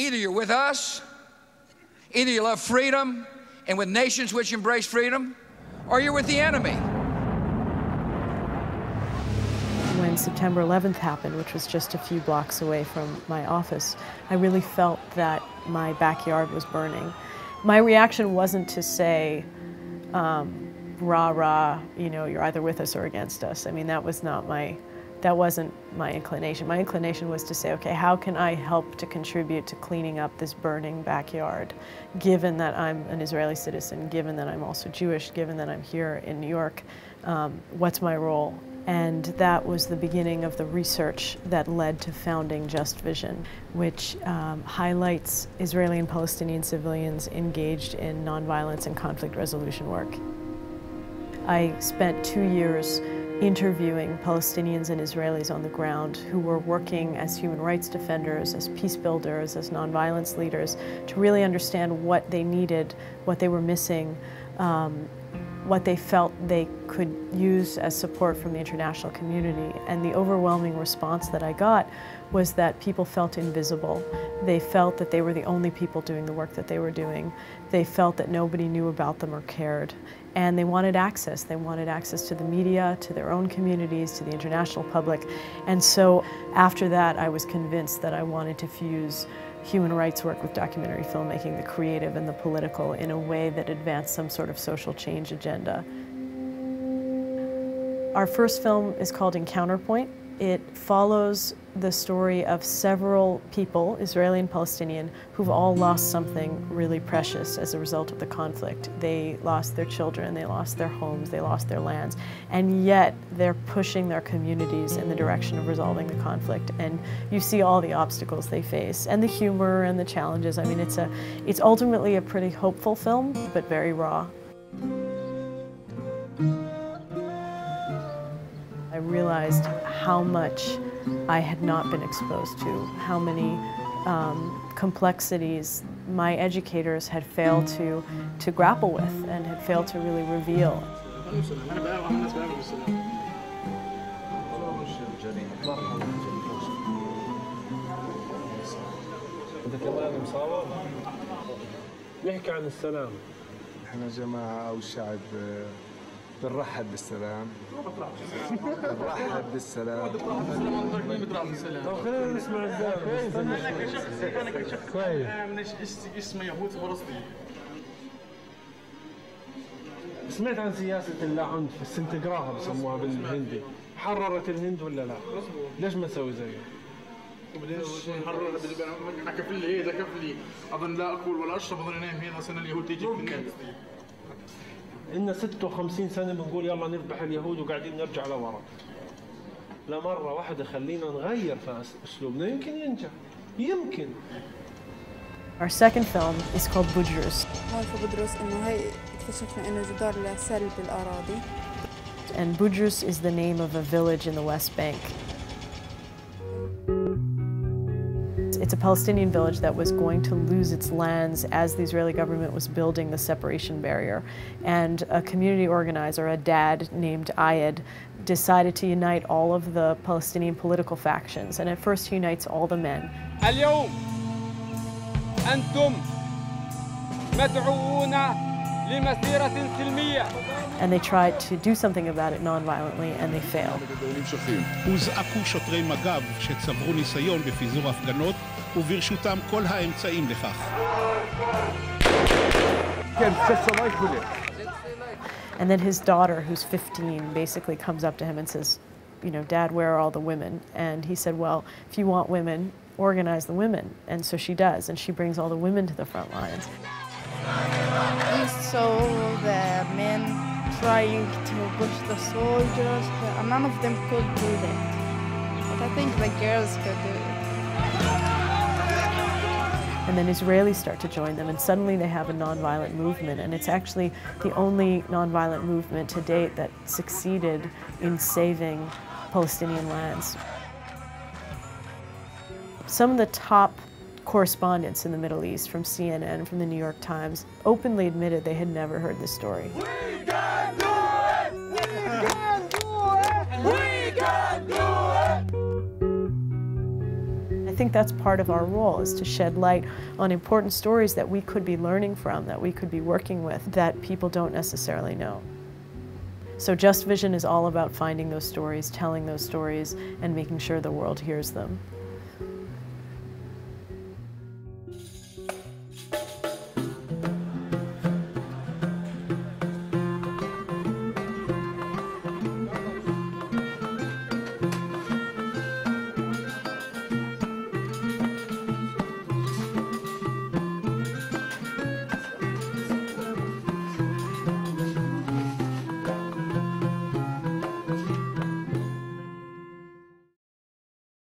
Either you're with us, either you love freedom and with nations which embrace freedom, or you're with the enemy. When September 11th happened, which was just a few blocks away from my office, I really felt that my backyard was burning. My reaction wasn't to say, um, rah rah, you know, you're either with us or against us. I mean, that was not my, that wasn't my inclination. My inclination was to say, okay, how can I help to contribute to cleaning up this burning backyard, given that I'm an Israeli citizen, given that I'm also Jewish, given that I'm here in New York, um, what's my role? And that was the beginning of the research that led to founding Just Vision, which um, highlights Israeli and Palestinian civilians engaged in nonviolence and conflict resolution work. I spent two years interviewing Palestinians and Israelis on the ground who were working as human rights defenders, as peace builders, as nonviolence leaders, to really understand what they needed, what they were missing, um, what they felt they could use as support from the international community. And the overwhelming response that I got was that people felt invisible. They felt that they were the only people doing the work that they were doing. They felt that nobody knew about them or cared. And they wanted access. They wanted access to the media, to their own communities, to the international public. And so after that, I was convinced that I wanted to fuse human rights work with documentary filmmaking, the creative and the political, in a way that advanced some sort of social change agenda. Our first film is called Encounterpoint. It follows the story of several people, Israeli and Palestinian, who've all lost something really precious as a result of the conflict. They lost their children, they lost their homes, they lost their lands, and yet they're pushing their communities in the direction of resolving the conflict. And you see all the obstacles they face, and the humor and the challenges. I mean, it's, a, it's ultimately a pretty hopeful film, but very raw I realized how much I had not been exposed to, how many um, complexities my educators had failed to, to grapple with and had failed to really reveal. نحكي عن السلام احنا جماعة أو شعب بنرحب بالسلام. بنرحب بالسلام. طب خلينا نسمع كويس. من اسمه يهود فلسطين؟ سمعت عن سياسة اللا عنف السنتجراها بسموها بالهندي. حررت الهند ولا لا؟ ليش ما نسوي زيها؟ وليش نحرر حكى لي هذا كف لي أظن لا اكل ولا أشرب أظن انام هنا سنة اليهود تيجي إن 56 سنة بنقول يلا نذبح اليهود وقاعدين نرجع لورا لمرة واحدة خلينا نغير في أسلوبنا يمكن ينجح يمكن Our second film is called Budrus. عارفة بدرس إنه هي اكتشفنا إنه جدار لسلب الأراضي. And Budrus is the name of a village in the West Bank. It's a Palestinian village that was going to lose its lands as the Israeli government was building the separation barrier. And a community organizer, a dad named Ayed, decided to unite all of the Palestinian political factions. And at first he unites all the men. اليوم أنتم مدعوون لمسيرة سلمية And they tried to do something about it non-violently and they failed. הוזעקו שוטרי מג"ב שצברו ניסיון בפיזור הפגנות וברשותם כל האמצעים לכך. And then his daughter, who's 15, basically comes up to him and says, you know, Dad, where are all the women? And he said, well, if you want women, organize the women. And so she does, and she brings all the women to the front lines. We saw the men trying to push the soldiers, but none of them could do that. But I think the girls could do it. And then Israelis start to join them, and suddenly they have a nonviolent movement. And it's actually the only nonviolent movement to date that succeeded in saving Palestinian lands. Some of the top correspondents in the Middle East, from CNN, from the New York Times, openly admitted they had never heard this story. We can do it! We can do it! We can do it! I think that's part of our role is to shed light on important stories that we could be learning from, that we could be working with, that people don't necessarily know. So Just Vision is all about finding those stories, telling those stories, and making sure the world hears them.